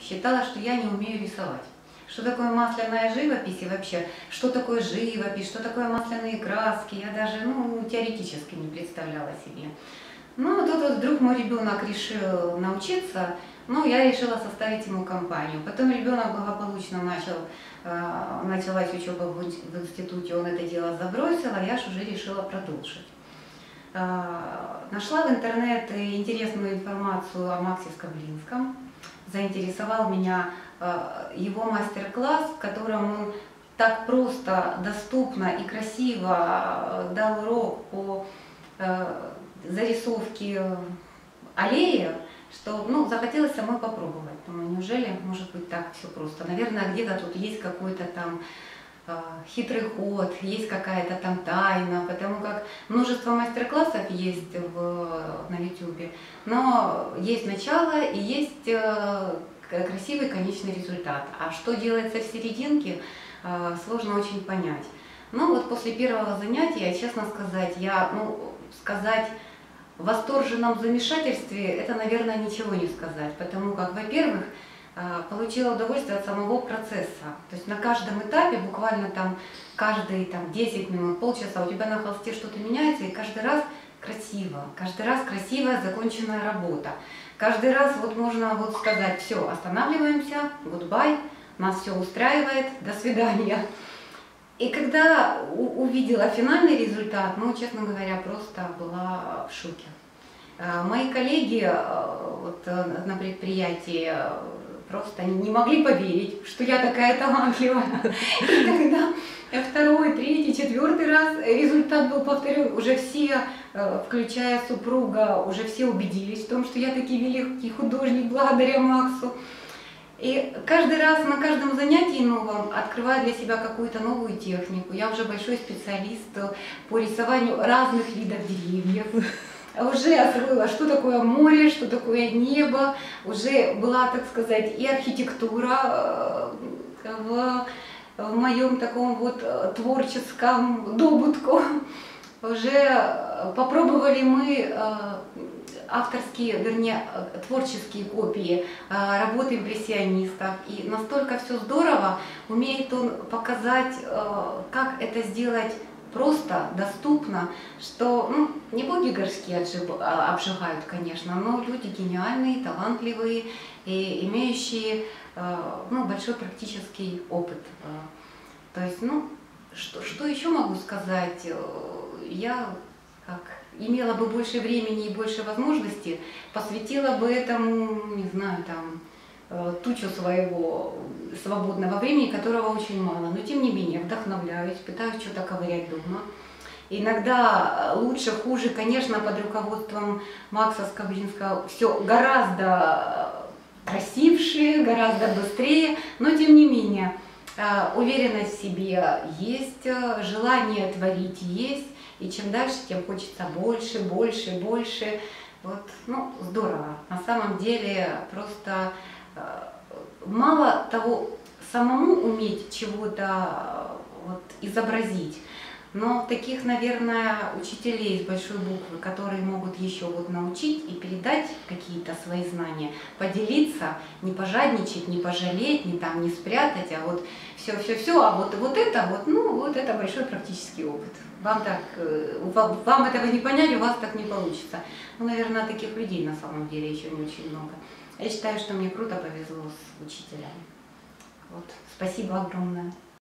считала, что я не умею рисовать. Что такое масляная живопись и вообще, что такое живопись, что такое масляные краски, я даже ну, теоретически не представляла себе. Ну, тут вот вдруг мой ребенок решил научиться, ну, я решила составить ему компанию. Потом ребенок благополучно начал, э, началась учеба в, в институте, он это дело забросил, а я же уже решила продолжить. Э, нашла в интернет интересную информацию о Максе Скоблинском. Заинтересовал меня э, его мастер-класс, в котором он так просто, доступно и красиво э, дал урок по зарисовке аллеи, что ну, захотелось самой попробовать. Думаю, неужели может быть так все просто? Наверное, где-то тут есть какой-то там хитрый ход, есть какая-то там тайна, потому как множество мастер-классов есть в, на YouTube, но есть начало и есть э, красивый конечный результат. А что делается в серединке, э, сложно очень понять. Ну вот после первого занятия, честно сказать, я, ну, сказать в восторженном замешательстве, это, наверное, ничего не сказать, потому как, во-первых, а, получила удовольствие от самого процесса. То есть на каждом этапе, буквально там каждые там, 10 минут, полчаса у тебя на холсте что-то меняется, и каждый раз красиво, каждый раз красивая законченная работа. Каждый раз вот можно вот сказать, все, останавливаемся, goodbye, нас все устраивает, до свидания. И когда увидела финальный результат, ну, честно говоря, просто была в шоке. А, мои коллеги а, вот, э, на предприятии просто не могли поверить, что я такая талантливая. И тогда второй, третий, четвертый раз результат был повторен. Уже все, э, включая супруга, уже все убедились в том, что я таки великий художник благодаря Максу. И каждый раз на каждом занятии новом открываю для себя какую-то новую технику. Я уже большой специалист по рисованию разных видов деревьев уже освоила, что такое море, что такое небо, уже была, так сказать, и архитектура э, в, в моем таком вот э, творческом добутку. Уже попробовали мы э, авторские, вернее, творческие копии работы импрессионистов. И настолько все здорово, умеет он показать, как это сделать просто, доступно, что ну, не боги горские а, обжигают, конечно, но люди гениальные, талантливые и имеющие э, ну, большой практический опыт. Э, то есть, ну, что, что еще могу сказать? Э, я как имела бы больше времени и больше возможностей, посвятила бы этому, не знаю, там, тучу своего свободного времени, которого очень мало. Но тем не менее вдохновляюсь, пытаюсь что-то ковырять дома. Иногда лучше, хуже, конечно, под руководством Макса Скоблинского все гораздо красивше, гораздо быстрее, но тем не менее э, уверенность в себе есть, э, желание творить есть, и чем дальше, тем хочется больше, больше, больше. Вот, ну, здорово. На самом деле просто Э, мало того, самому уметь чего-то вот, изобразить, но таких, наверное, учителей с большой буквы, которые могут еще вот научить и передать какие-то свои знания, поделиться, не пожадничать, не пожалеть, не там не спрятать, а вот все-все-все, а вот, вот это вот, ну вот это большой практический опыт. Вам так, э, вам, вам этого не понять, у вас так не получится. Ну, наверное, таких людей на самом деле еще не очень много. Я считаю, что мне круто повезло с учителями. Вот. Спасибо огромное.